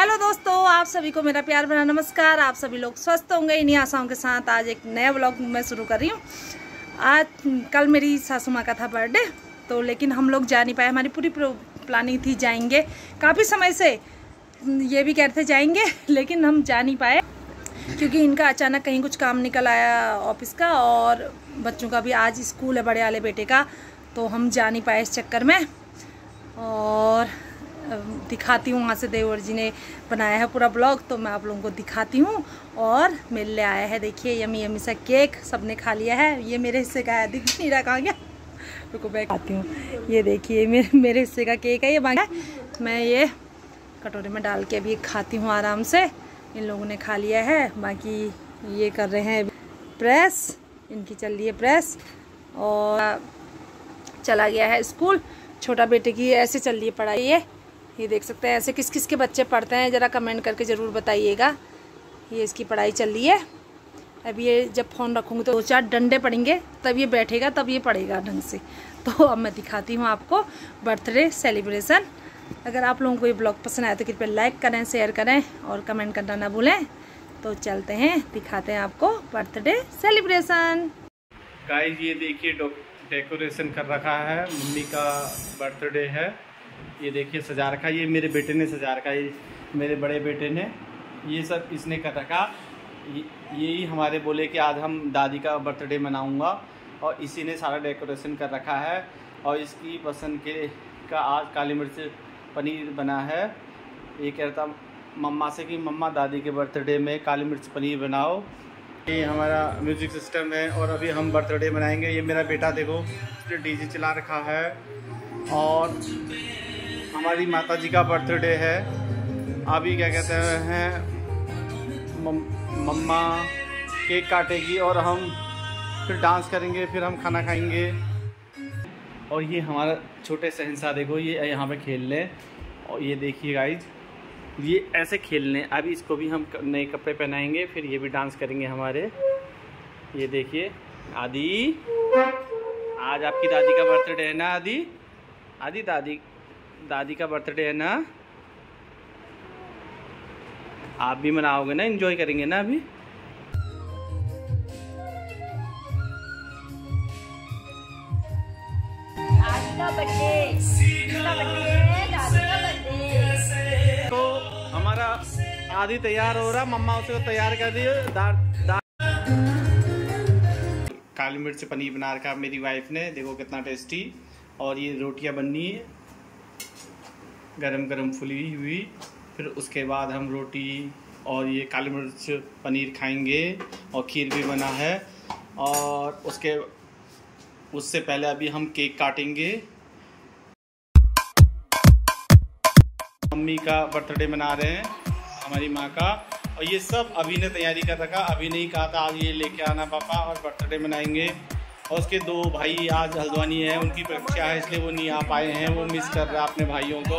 Hello दोस्तों, आप सभी को मेरा प्यार भरा नमस्कार। आप सभी लोग स्वस्थ होंगे, इन्हीं आशाओं के साथ आज एक नया ब्लॉग मैं शुरू कर रही हूँ। आज कल मेरी सासू माँ का था बर्थडे तो लेकिन हम लोग जा नहीं पाए। हमारी पूरी प्लानिंग थी जाएँगे। काफ़ी समय से ये भी कहते जाएँगे, लेकिन हम जा नहीं पाए, क्योंकि इनका अचानक कहीं कुछ काम निकल आया ऑफ़िस का और बच्चों का भी आज स्कूल है, बड़े वाले बेटे का तो हम जा नहीं पाए इस चक्कर में। और दिखाती हूँ वहाँ से देवर जी ने बनाया है पूरा ब्लॉग तो मैं आप लोगों को दिखाती हूँ। और मेरे लिए आया है, देखिए, यमी यमी सा केक सबने खा लिया है। ये मेरे हिस्से का है, दिख नहीं रहा कहाँ गया। रुको, मैं खाती हूँ। ये देखिए, मेरे मेरे हिस्से का केक है, ये मांगा मैं ये कटोरे में डाल के अभी खाती हूँ आराम से। इन लोगों ने खा लिया है, बाकी ये कर रहे हैं प्रेस। इनकी चल रही है प्रेस। और चला गया है स्कूल। छोटा बेटे की ऐसे चल रही है पढ़ाई है ये देख सकते हैं, ऐसे किस किस के बच्चे पढ़ते हैं, ज़रा कमेंट करके ज़रूर बताइएगा। ये इसकी पढ़ाई चल रही है। अब ये जब फ़ोन रखूँगी तो दो चार डंडे पड़ेंगे, तब ये बैठेगा, तब ये पढ़ेगा ढंग से। तो अब मैं दिखाती हूँ आपको बर्थडे सेलिब्रेशन अगर आप लोगों को ये ब्लॉग पसंद आए तो कृपया लाइक करें शेयर करें और कमेंट करना ना भूलें। तो चलते हैं, दिखाते हैं आपको बर्थडे सेलिब्रेशन गाइस ये देखिए डेकोरेशन कर रखा है। मम्मी का बर्थडे है। ये देखिए, सजा रखा ये मेरे बेटे ने सजा रखा ये मेरे बड़े बेटे ने। ये सब इसने कर रखा। यही हमारे बोले कि आज हम दादी का बर्थडे मनाऊँगा और इसी ने सारा डेकोरेशन कर रखा है और इसकी पसंद के, का आज काली मिर्च पनीर बना है। ये कहता, मम्मा से कि, मम्मा, दादी के बर्थडे में काली मिर्च पनीर बनाओ। ये हमारा म्यूज़िक सिस्टम है और अभी हम बर्थडे मनाएँगे। ये मेरा बेटा देखो, उसने डीजे चला रखा है और हमारी माता जी का बर्थडे है। अभी क्या कहते हैं मम्मा केक काटेगी और हम फिर डांस करेंगे, फिर हम खाना खाएँगे। और ये हमारा छोटे सहनसा देखो ये यहाँ पे खेल लें और ये देखिए गाइज़ ये ऐसे खेल लें अभी इसको भी हम नए कपड़े पहनाएँगे, फिर ये भी डांस करेंगे हमारे। ये देखिए, आदि, आज आपकी दादी का बर्थडे है ना, आदि? आदि दादी दादी का बर्थडे है ना? आप भी मनाओगे ना? एंजॉय करेंगे ना अभी? तो हमारा आदि तैयार हो रहा, मम्मा उसे तैयार कर दिए काली मिर्च पनीर बना रखा मेरी वाइफ ने, देखो कितना टेस्टी और ये रोटियाँ बननी है। गरम गरम फुली हुई, फिर उसके बाद हम रोटी और ये काली मिर्च पनीर खाएँगे और खीर भी बना है। और उसके, उससे पहले अभी हम केक काटेंगे। मम्मी का बर्थडे मना रहे हैं, हमारी माँ का। और ये सब अभी ने तैयारी कर रखा, अभी नहीं कहा था, आज ये लेके आना पापा और बर्थडे मनाएँगे। और उसके दो भाई आज हल्द्वानी है, उनकी परीक्षा है, इसलिए वो नहीं आ पाए हैं, वो मिस कर रहा है अपने भाइयों को।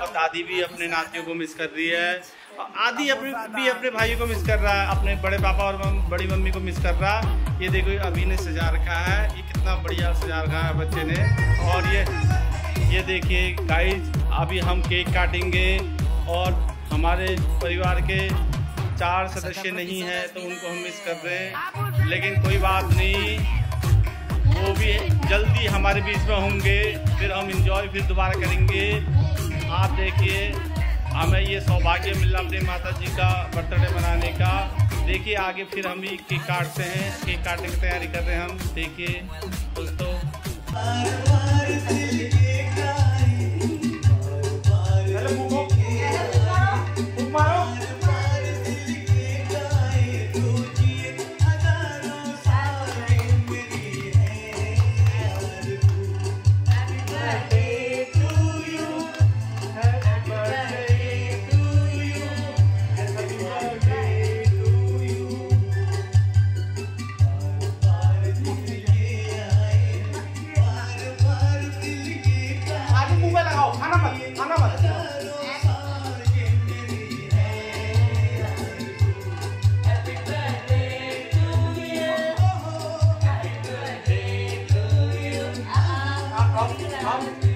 और दादी भी अपने नातियों को मिस कर रही है। और आदि अपने, भी अपने भाइयों को मिस कर रहा है, अपने बड़े पापा और बड़ी मम्मी को मिस कर रहा है। ये देखो अभी ने सजा रखा है। ये कितना बढ़िया सजा रखा है बच्चे ने। और ये ये देखिए गाइस अभी हम केक काटेंगे। और हमारे परिवार के चार सदस्य नहीं हैं तो उनको हम मिस कर रहे हैं। लेकिन कोई बात नहीं वो भी जल्दी हमारे बीच में होंगे, फिर हम इंजॉय फिर दोबारा करेंगे। आप देखिए, हमें ये सौभाग्य मिला अपने माता जी का बर्थडे मनाने का। देखिए आगे फिर हम भी केक काटते हैं। केक काटने की तैयारी कर रहे हैं हम। देखिए, दोस्तों। Vamos.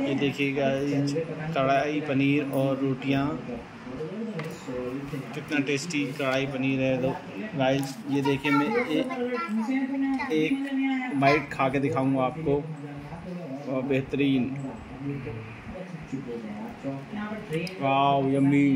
ये देखिएगा कढ़ाई पनीर और रोटियाँ। कितना टेस्टी कढ़ाई पनीर है तो गाइस ये देखिए मैं एक, एक बाइट खा के दिखाऊँगा आपको। और बेहतरीन। वाव यम्मी